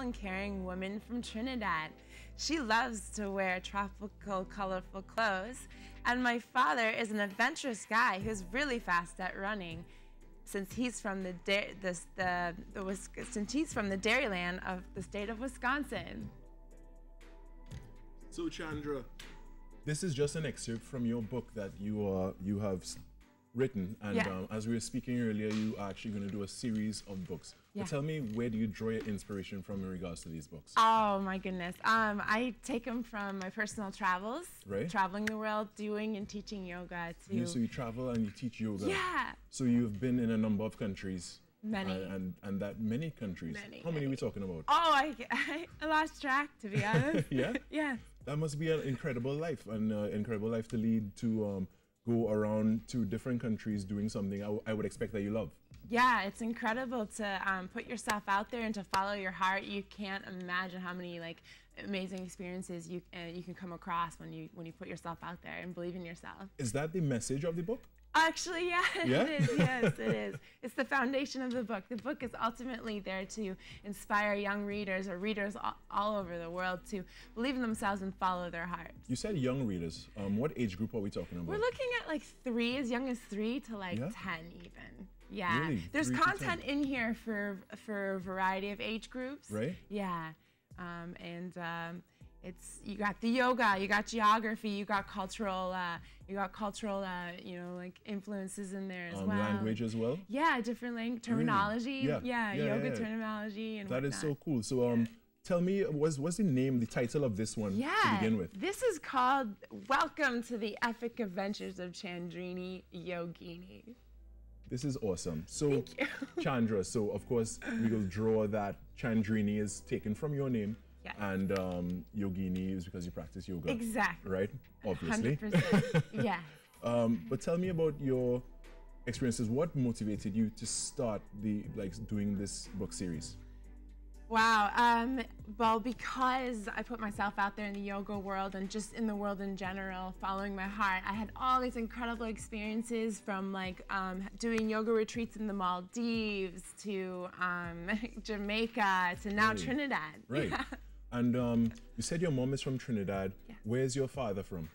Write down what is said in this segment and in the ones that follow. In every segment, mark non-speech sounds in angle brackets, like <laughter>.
and caring woman from Trinidad. She loves to wear tropical, colorful clothes, and my father is an adventurous guy who's really fast at running. Since he's from the, da- the, the, the since he's from the dairyland of the state of Wisconsin. So Chandra, this is just an excerpt from your book that you are you have written, and Yeah. um, as we were speaking earlier, you are actually going to do a series of books. Yeah. But tell me, where do you draw your inspiration from in regards to these books? Oh my goodness. Um, I take them from my personal travels, Right. traveling the world, doing and teaching yoga to You, so you travel and you teach yoga. yeah, So you've been in a number of countries. Many. And, and, and that many countries. Many, How many are we talking about? Oh, I, <laughs> I lost track to be honest. <laughs> Yeah? yeah. That must be an incredible life, an uh, incredible life to lead to um, go around to different countries doing something I, w- I would expect that you love. Yeah, it's incredible to um, put yourself out there and to follow your heart. You can't imagine how many like amazing experiences you uh, you can come across when you when you put yourself out there and believe in yourself. Is that the message of the book? Actually, yeah, <laughs> Yeah? it is. Yes, it is. <laughs> It's the foundation of the book. The book is ultimately there to inspire young readers or readers all, all over the world to believe in themselves and follow their hearts. You said young readers. Um, what age group are we talking about? We're looking at like three, as young as three to like Yeah? ten, even. Yeah, Really? there's Three content in here for for a variety of age groups. Right. Yeah, um, and um, it's you got the yoga, you got geography, you got cultural, uh, you got cultural, uh, you know, like influences in there as um, well. language as well? Yeah, different language terminology. Yeah. Yeah, Yeah, yoga yeah, terminology and that. That is so cool. So, um, tell me, what's, what's the name, the title of this one yeah, to begin with? this is called "Welcome to the Epic Adventures of Chandrini Yogini." This is awesome. So. <laughs> Chandra, so of course, we will draw that Chandrini is taken from your name. And um, Yogini is because you practice yoga. Exactly. Right? Obviously. Hundred percent. <laughs> Yeah. Um, but tell me about your experiences. What motivated you to start the like doing this book series? Wow. Um, well, because I put myself out there in the yoga world and just in the world in general, following my heart, I had all these incredible experiences from like um, doing yoga retreats in the Maldives to um, <laughs> Jamaica to now Right. Trinidad. Right. Yeah. And um, you said your mom is from Trinidad. Yeah. Where's your father from?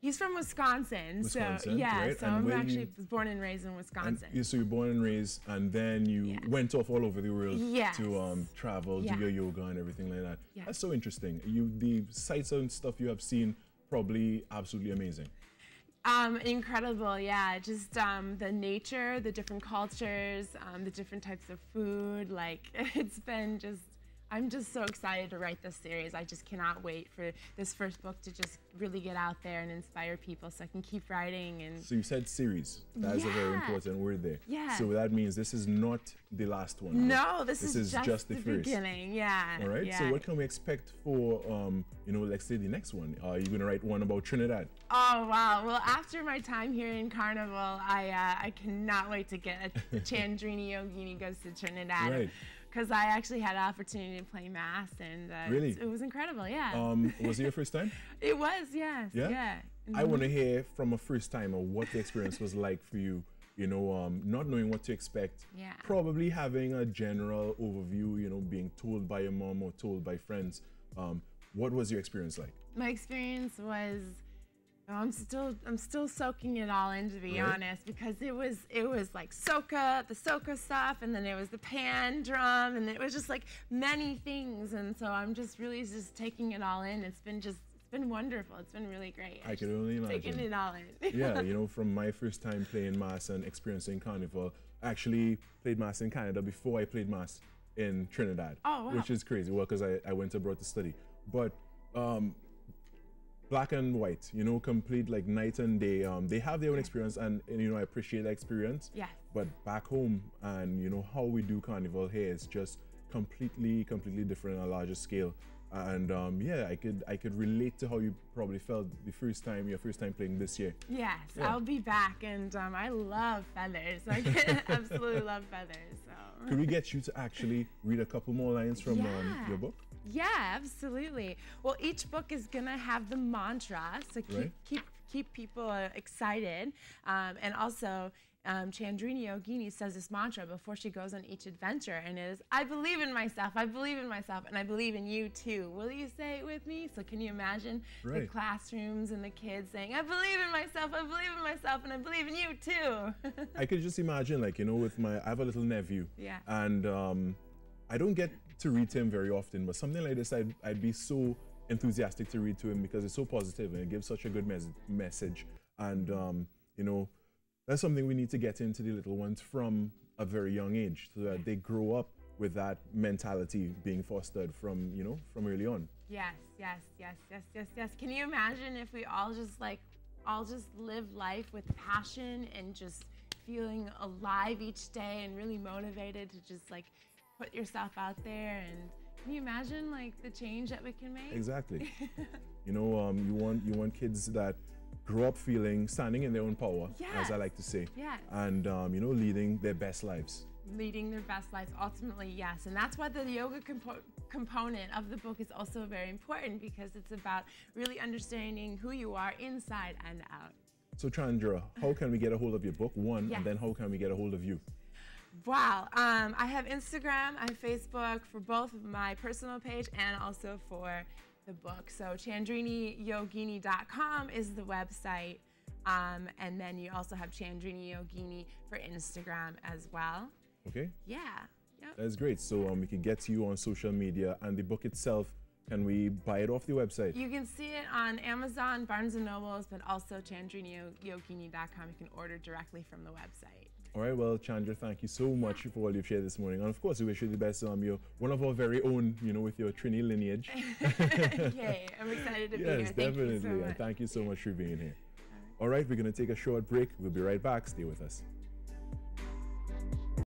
He's from Wisconsin. Wisconsin, so, yeah, right. so And I'm actually you- born and raised in Wisconsin. you, so you're born and raised, and then you Yeah. went off all over the world Yes. to um, travel, Yeah. do your yoga and everything like that. Yeah. That's so interesting. You the sights and stuff you have seen probably absolutely amazing. Um, incredible, yeah. Just um, the nature, the different cultures, um, the different types of food. Like <laughs> it's been just. I'm just so excited to write this series. I just cannot wait for this first book to just really get out there and inspire people, so I can keep writing and. So you said series. That is a very important word there. Yeah. So that means this is not the last one. No, this, This is, is just the the, first. beginning. Yeah. All right. Yeah. So what can we expect for um, you know, let's say the next one? Are you gonna write one about Trinidad? Oh wow! Well, after my time here in Carnival, I uh, I cannot wait to get a <laughs> Chandrini Yogini goes to Trinidad. Right. Because I actually had an opportunity to play mas, and uh, Really? it was incredible. Yeah. Um, was it your first time? <laughs> it was. Yes. Yeah? Yeah. I want to hear from a first timer what the experience was like for you. You know, um, not knowing what to expect. Yeah. Probably having a general overview. You know, being told by your mom or told by friends. Um, what was your experience like? My experience was. I'm still I'm still soaking it all in to be Right. honest because it was it was like soca the soca stuff and then it was the pan drum and it was just like many things and so I'm just really just taking it all in. It's been just it's been wonderful. It's been really great. I can only imagine taking it all in. yeah, you <laughs> know, from my first time playing mas and experiencing carnival, I actually played mas in Canada before I played mas in Trinidad. Oh, wow. Which is crazy. Well, because I, I went abroad to study. But um, black and white, you know, complete like night and day. Um, they have their own experience, and, and you know, I appreciate that experience. Yeah. But back home, and you know, how we do carnival here is just completely, completely different on a larger scale. And um, yeah, I could I could relate to how you probably felt the first time, your first time playing this year. Yes, Yeah. I'll be back, and um, I love feathers. I <laughs> absolutely love feathers. So. Could we get you to actually read a couple more lines from um, your book? Yeah, absolutely. Well, each book is gonna have the mantra, so keep Right. keep keep people uh, excited, um, and also. um, Chandrini Yogini says this mantra before she goes on each adventure, and it is, I believe in myself, I believe in myself, and I believe in you too. Will you say it with me? So, can you imagine right. the classrooms and the kids saying, I believe in myself, I believe in myself, and I believe in you too? <laughs> I could just imagine, like, you know, with my, I have a little nephew. Yeah. And um, I don't get to read to him very often, but something like this, I'd, I'd be so enthusiastic to read to him because it's so positive and it gives such a good mes- message. And, um, you know, that's something we need to get into the little ones from a very young age so that they grow up with that mentality being fostered from, you know, from early on. Yes, yes, yes, yes, yes, yes. Can you imagine if we all just like, all just live life with passion and just feeling alive each day and really motivated to just like put yourself out there and can you imagine like the change that we can make? Exactly. <laughs> you know, um, you want you want kids that grow up feeling standing in their own power, yes. as I like to say. Yes. And um, you know, leading their best lives. Leading their best lives, ultimately, yes. And that's why the yoga compo- component of the book is also very important because it's about really understanding who you are inside and out. So, Chandra, how can we get a hold of your book? One, yes. and then how can we get a hold of you? Wow. Um, I have Instagram, I have Facebook for both my personal page and also for the book. So chandriniyogini.com is the website. Um, and then you also have Chandrini Yogini for Instagram as well. Okay. Yeah. Yep. That's great. So um, we can get to you on social media and the book itself. Can we buy it off the website? You can see it on Amazon, Barnes and Nobles, but also chandriniyogini.com. You can order directly from the website. All right, well, Chandra, thank you so much for all you've shared this morning. And of course, we wish you the best. Um, you're one of our very own, you know, with your Trini lineage. <laughs> okay, I'm excited to yes, be here. Yes, definitely. Thank so and thank you so much for being here. All right, we're going to take a short break. We'll be right back. Stay with us.